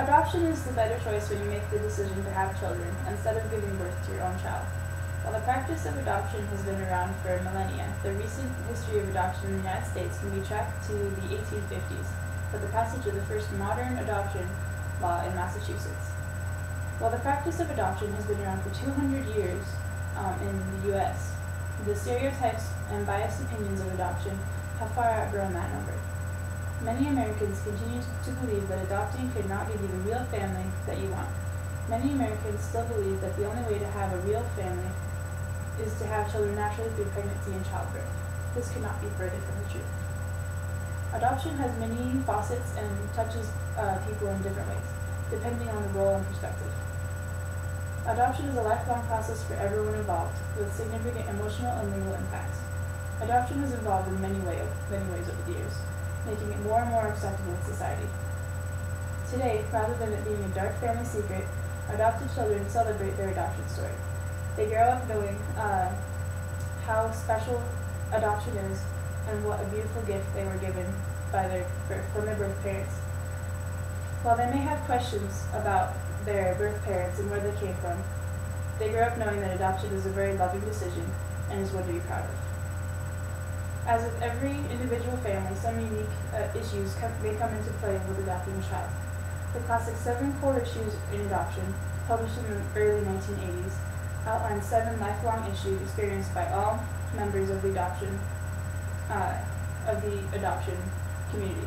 Adoption is the better choice when you make the decision to have children instead of giving birth to your own child. While the practice of adoption has been around for millennia, the recent history of adoption in the United States can be tracked to the 1850s, with the passage of the first modern adoption law in Massachusetts. While the practice of adoption has been around for 200 years um, in the U.S., the stereotypes and biased opinions of adoption have far outgrown that number. Many Americans continue to believe that adopting could not give you the real family that you want. Many Americans still believe that the only way to have a real family is to have children naturally through pregnancy and childbirth. This could not be further from the truth. Adoption has many facets and touches uh, people in different ways, depending on the role and perspective. Adoption is a lifelong process for everyone involved, with significant emotional and legal impacts. Adoption has evolved in many, way, many ways over the years making it more and more acceptable in society. Today, rather than it being a dark family secret, adopted children celebrate their adoption story. They grow up knowing uh, how special adoption is and what a beautiful gift they were given by their from their birth parents. While they may have questions about their birth parents and where they came from, they grow up knowing that adoption is a very loving decision and is one to be proud of. As with every individual family, some unique uh, issues come, may come into play with adopting a child. The classic Seven Core Issues in Adoption, published in the early 1980s, outlines seven lifelong issues experienced by all members of the adoption uh, of the adoption community: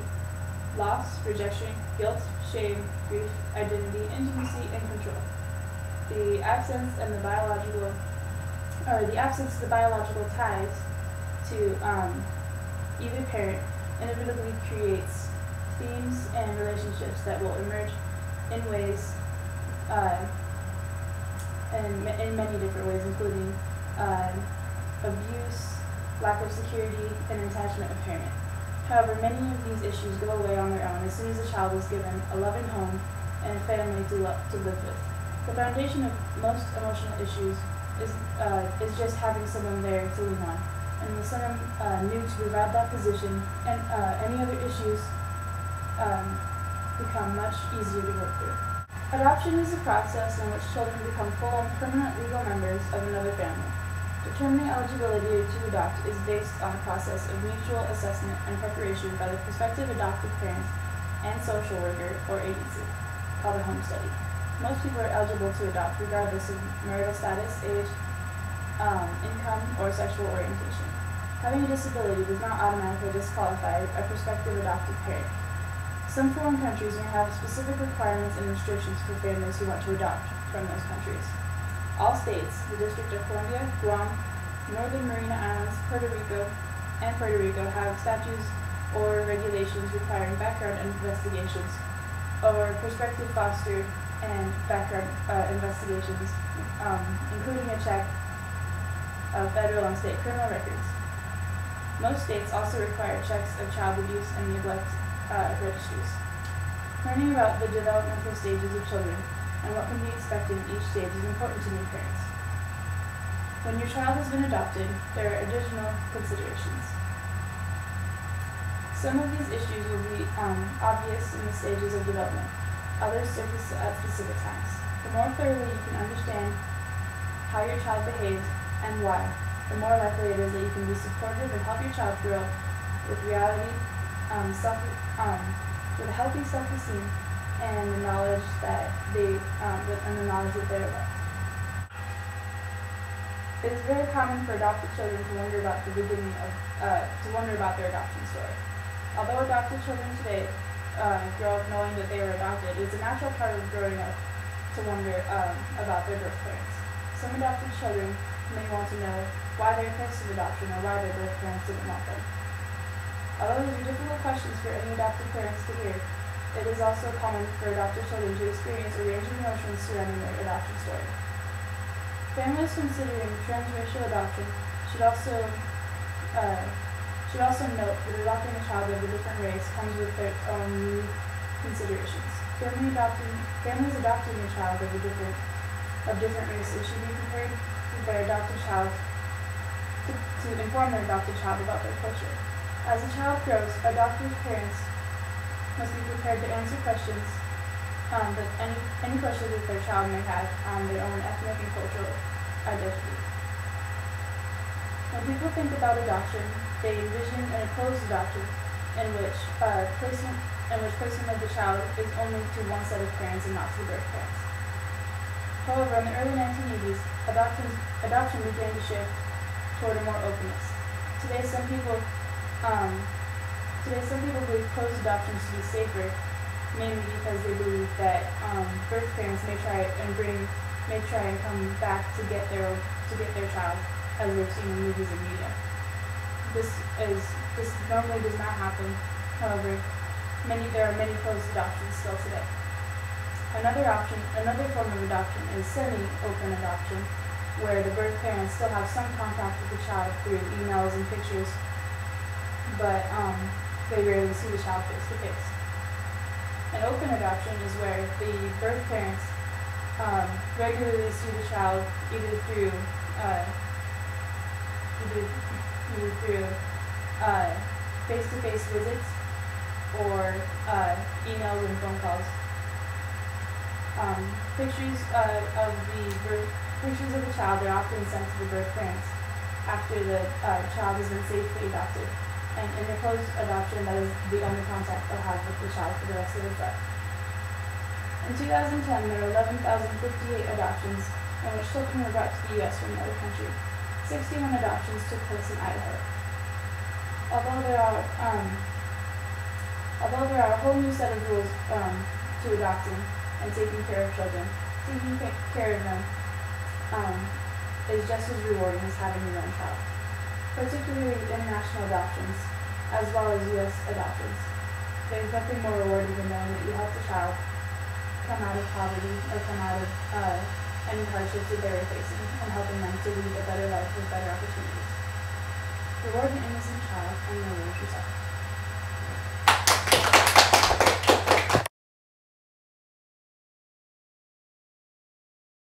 loss, rejection, guilt, shame, grief, identity, intimacy, and control. The absence and the biological, or the absence of the biological ties to um, either parent inevitably creates themes and relationships that will emerge in ways, uh, in, in many different ways, including uh, abuse, lack of security, and attachment of parent. However, many of these issues go away on their own as soon as a child is given a loving home and a family to, lo- to live with. The foundation of most emotional issues is, uh, is just having someone there to lean on and the someone uh, new to provide that position, and uh, any other issues um, become much easier to work through. Adoption is a process in which children become full and permanent legal members of another family. Determining eligibility to adopt is based on a process of mutual assessment and preparation by the prospective adoptive parents and social worker or agency, called a home study. Most people are eligible to adopt regardless of marital status, age, um, income, or sexual orientation. Having a disability does not automatically disqualify a prospective adoptive parent. Some foreign countries may have specific requirements and restrictions for families who want to adopt from those countries. All states, the District of Columbia, Guam, Northern Mariana Islands, Puerto Rico, and Puerto Rico have statutes or regulations requiring background investigations or prospective foster and background uh, investigations, um, including a check of federal and state criminal records. Most states also require checks of child abuse and neglect uh, registries. Learning about the developmental stages of children and what can be expected in each stage is important to new parents. When your child has been adopted, there are additional considerations. Some of these issues will be um, obvious in the stages of development, others surface at specific times. The more thoroughly you can understand how your child behaves and why, the more likely it is that you can be supportive and help your child grow up with reality, um, self, um, with a healthy self-esteem, and the knowledge that they, um, and the knowledge that they're loved. It is very common for adopted children to wonder about the beginning of, uh, to wonder about their adoption story. Although adopted children today uh, grow up knowing that they were adopted, it's a natural part of growing up to wonder um, about their birth parents. Some adopted children may want to know why they're opposed to adoption or why their birth parents didn't want them. Although these are difficult questions for any adoptive parents to hear, it is also common for adopted children to experience a range of emotions surrounding their adoption story. Families considering transracial adoption should also uh, should also note that adopting a child of a different race comes with their own considerations. Family adopting, families adopting a child of a different of different races should be prepared their adopted child to, to inform their adopted child about their culture. As a child grows, adoptive parents must be prepared to answer questions um, that any, any questions that their child may have on their own ethnic and cultural identity. When people think about adoption, they envision an opposed adoption in which uh, placement in which placement of the child is only to one set of parents and not to the birth parents. However, in the early 1980s, adoption, adoption began to shift toward a more openness. Today, some people um, today some people believe closed adoptions to be safer, mainly because they believe that um, birth parents may try and bring may try and come back to get their to get their child, as we've seen in movies and media. This is this normally does not happen. However, many there are many closed adoptions still today. Another option, another form of adoption is semi-open adoption, where the birth parents still have some contact with the child through emails and pictures, but um, they rarely see the child face to face. An open adoption is where the birth parents um, regularly see the child either through uh, either, either through uh, face-to-face visits or uh, emails and phone calls. Um, pictures uh, of the birth, pictures of the child are often sent to the birth parents after the uh, child has been safely adopted. And in the closed adoption, that is the only contact they'll have with the child for the rest of their life. In 2010, there were 11,058 adoptions in which children were brought to the U.S. from another country. 61 adoptions took place in Idaho. Although there are um, although there are a whole new set of rules um, to adopting, and taking care of children. Taking care of them um, is just as rewarding as having your own child, particularly international adoptions, as well as U.S. adoptions. There's nothing more rewarding than knowing that you helped a child come out of poverty or come out of uh, any hardships that they were facing and helping them to lead a better life with better opportunities. Reward an innocent child and reward yourself.